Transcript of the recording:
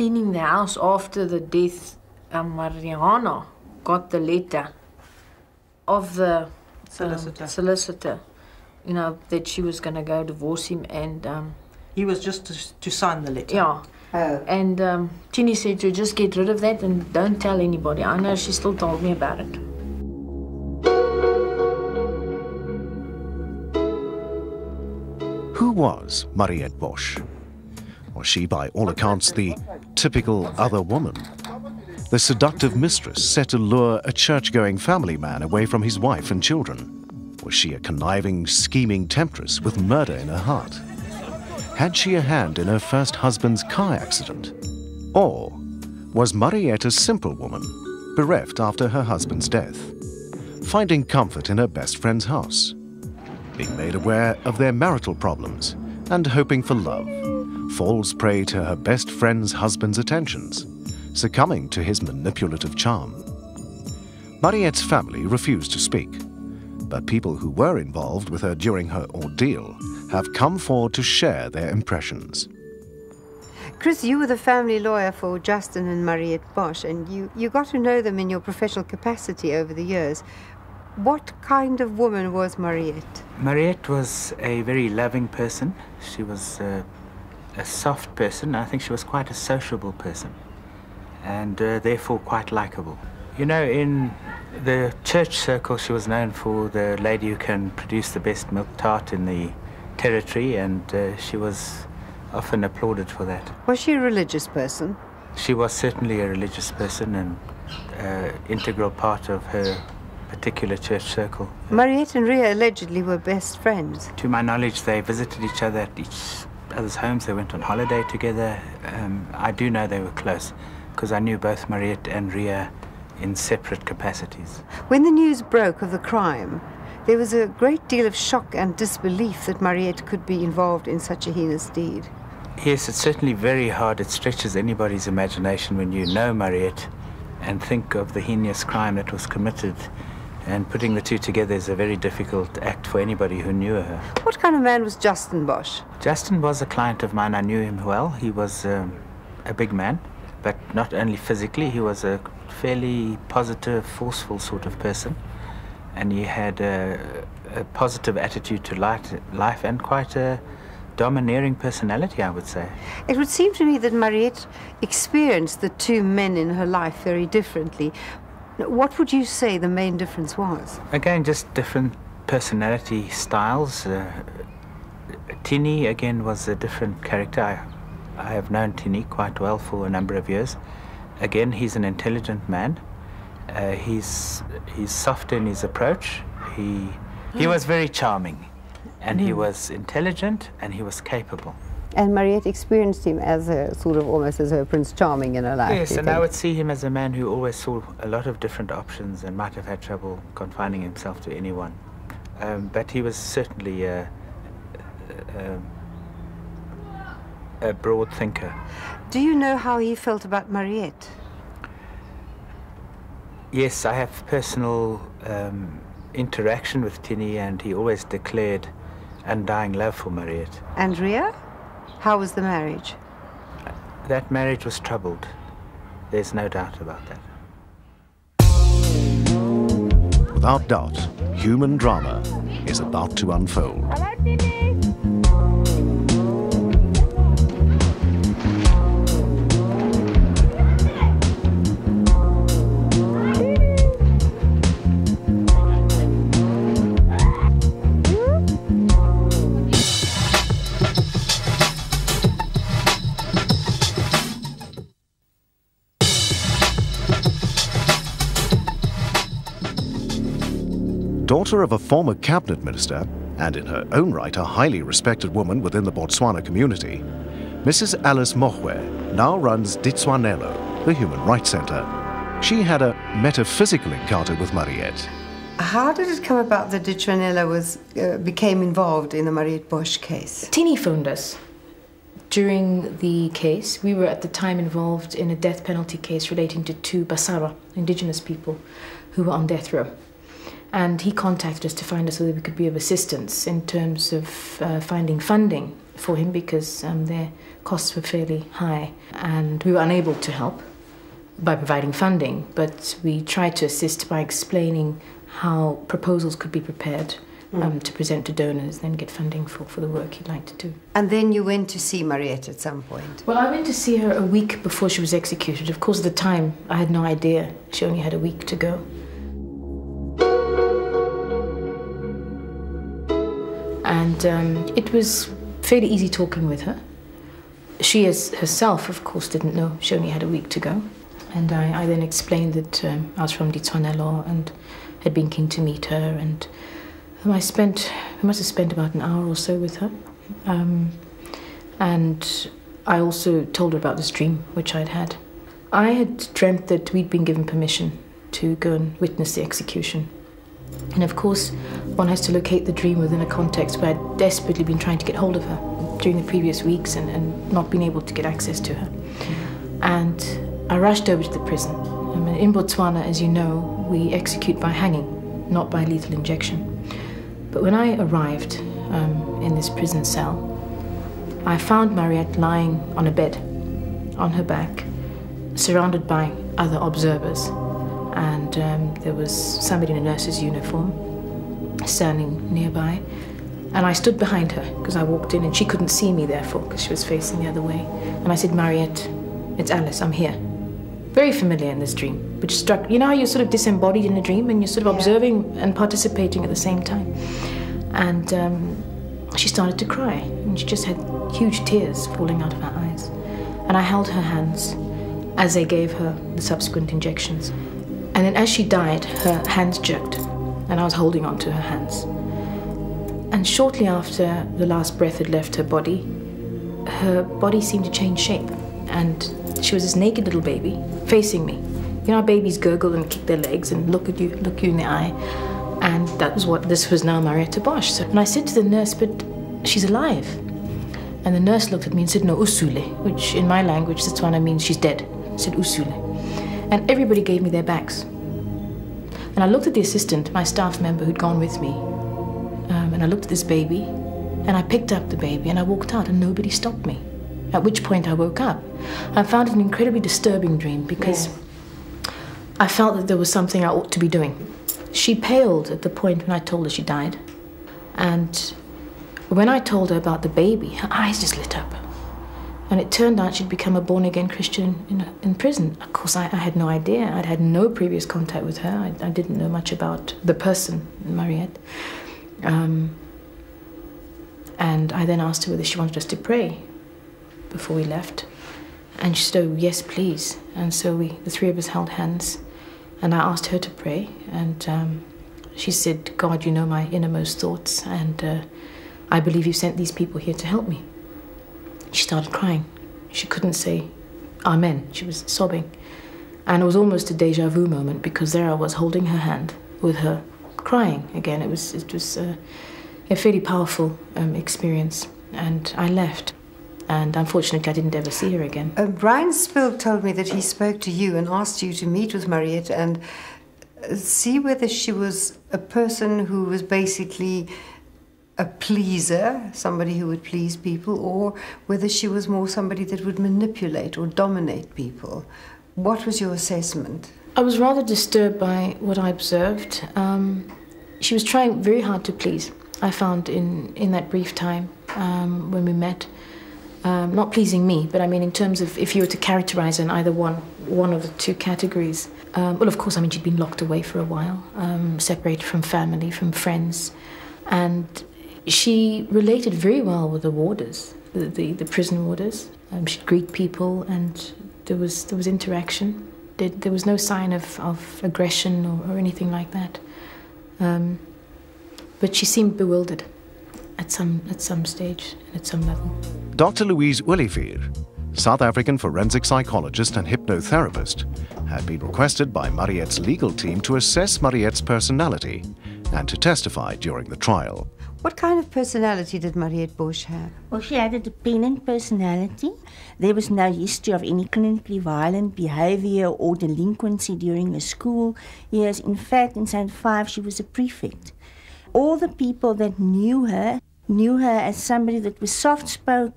cleaning the house after the death, um, Mariana got the letter of the um, Solicitor. solicitor, you know, that she was going to go divorce him. And um, He was just to, to sign the letter. yeah. Oh. And um, Tini said to just get rid of that and don't tell anybody. I know she still told me about it. Who was Mariette Bosch? Was she, by all accounts, the typical other woman? The seductive mistress set to lure a church going family man away from his wife and children? Was she a conniving, scheming temptress with murder in her heart? Had she a hand in her first husband's car accident? Or was Mariette a simple woman, bereft after her husband's death, finding comfort in her best friend's house? being made aware of their marital problems and hoping for love, falls prey to her best friend's husband's attentions, succumbing to his manipulative charm. Mariette's family refused to speak, but people who were involved with her during her ordeal have come forward to share their impressions. Chris, you were the family lawyer for Justin and Mariette Bosch, and you, you got to know them in your professional capacity over the years. What kind of woman was Mariette? Mariette was a very loving person. She was uh, a soft person. I think she was quite a sociable person and uh, therefore quite likable. You know, in the church circle, she was known for the lady who can produce the best milk tart in the territory, and uh, she was often applauded for that. Was she a religious person? She was certainly a religious person and uh, integral part of her particular church circle. Mariette and Ria allegedly were best friends. To my knowledge, they visited each other at each other's homes. They went on holiday together. Um, I do know they were close because I knew both Mariette and Ria in separate capacities. When the news broke of the crime, there was a great deal of shock and disbelief that Mariette could be involved in such a heinous deed. Yes, it's certainly very hard. It stretches anybody's imagination when you know Mariette and think of the heinous crime that was committed. And putting the two together is a very difficult act for anybody who knew her. What kind of man was Justin Bosch? Justin was a client of mine. I knew him well. He was um, a big man, but not only physically, he was a fairly positive, forceful sort of person. And he had a, a positive attitude to life, life and quite a domineering personality, I would say. It would seem to me that Mariette experienced the two men in her life very differently. What would you say the main difference was? Again, just different personality styles. Uh, Tini, again, was a different character. I, I have known Tini quite well for a number of years. Again, he's an intelligent man. Uh, he's, he's soft in his approach. He, he was very charming. And he was intelligent and he was capable. And Mariette experienced him as a sort of almost as her Prince Charming in her life. Yes, you and I would see him as a man who always saw a lot of different options and might have had trouble confining himself to anyone. Um, but he was certainly a, a, a broad thinker. Do you know how he felt about Mariette? Yes, I have personal um, interaction with Tini, and he always declared undying love for Mariette. And Ria? How was the marriage? That marriage was troubled. There's no doubt about that. Without doubt, human drama is about to unfold. Daughter of a former cabinet minister, and in her own right a highly respected woman within the Botswana community, Mrs. Alice Mogwe now runs Ditshwanelo, the Human Rights Center. She had a metaphysical encounter with Mariette. How did it come about that Ditshwanelo was uh, became involved in the Mariette Bosch case? Tini phoned us. During the case, we were at the time involved in a death penalty case relating to two Basarwa, indigenous people, who were on death row. And he contacted us to find us whether we could be of assistance in terms of uh, finding funding for him because um, their costs were fairly high, and we were unable to help by providing funding, but we tried to assist by explaining how proposals could be prepared um, to present to donors, then get funding for, for the work he'd like to do. And then you went to see Mariette at some point. Well, I went to see her a week before she was executed. Of course, at the time, I had no idea she only had a week to go. And um, it was fairly easy talking with her. She as herself, of course, didn't know she only had a week to go. And I, I then explained that um, I was from Ditshwanelo and had been keen to meet her. And I spent, I must have spent about an hour or so with her. Um, and I also told her about this dream which I'd had. I had dreamt that we'd been given permission to go and witness the execution. And of course, one has to locate the dream within a context where I'd desperately been trying to get hold of her during the previous weeks and, and not been able to get access to her. And I rushed over to the prison. I mean, in Botswana, as you know, we execute by hanging, not by lethal injection. But when I arrived um, in this prison cell, I found Mariette lying on a bed, on her back, surrounded by other observers. And um, there was somebody in a nurse's uniform standing nearby. And I stood behind her because I walked in and she couldn't see me, therefore, because she was facing the other way. And I said, Mariette, it's Alice, I'm here. Very familiar in this dream, which struck, you know how you're sort of disembodied in a dream and you're sort of observing and participating at the same time. And um, she started to cry and she just had huge tears falling out of her eyes. And I held her hands as they gave her the subsequent injections. And then as she died, her hands jerked, and I was holding on to her hands. And shortly after the last breath had left her body, her body seemed to change shape, and she was this naked little baby facing me. You know babies gurgle and kick their legs and look at you, look you in the eye, and that was what this was now Marietta Bosch. So, and I said to the nurse, "But she's alive." And the nurse looked at me and said, "No, usule," which in my language, that's what I mean she's dead. I said usule, and everybody gave me their backs. And I looked at the assistant, my staff member who'd gone with me, um, and I looked at this baby, and I picked up the baby and I walked out, and nobody stopped me. At which point I woke up. I found it an incredibly disturbing dream because I felt that there was something I ought to be doing. She paled at the point when I told her she died, and when I told her about the baby, her eyes just lit up. And it turned out she'd become a born again Christian in, in prison. Of course, I, I had no idea. I'd had no previous contact with her. I, I didn't know much about the person, Mariette. Um, and I then asked her whether she wanted us to pray before we left. And she said, Oh, yes, please. And so we, the three of us held hands. And I asked her to pray. And um, she said, God, you know my innermost thoughts. And uh, I believe you sent these people here to help me. She started crying. She couldn't say Amen. She was sobbing. And it was almost a deja vu moment because there I was holding her hand with her crying again. It was, it was uh, a fairly powerful um, experience. And I left. And unfortunately, I didn't ever see her again. Uh, Brian told me that he spoke to you and asked you to meet with Mariette and see whether she was a person who was basically a pleaser, somebody who would please people, or whether she was more somebody that would manipulate or dominate people. What was your assessment? I was rather disturbed by what I observed. Um, she was trying very hard to please, I found, in, in that brief time um, when we met. Um, not pleasing me, but I mean, in terms of if you were to characterize her in either one, one of the two categories. Um, well, of course, I mean, she'd been locked away for a while, um, separated from family, from friends, and she related very well with the warders, the, the, the prison warders. Um, she'd greet people, and there was there was interaction. There, there was no sign of, of aggression or, or anything like that. Um, but she seemed bewildered at some at some stage and at some level. Dr. Louise Olivier, South African forensic psychologist and hypnotherapist, had been requested by Mariette's legal team to assess Mariette's personality and to testify during the trial. What kind of personality did Mariette Bosch have? Well, she had a dependent personality. There was no history of any clinically violent behavior or delinquency during her school years. In fact, in St. Five, she was a prefect. All the people that knew her knew her as somebody that was soft spoken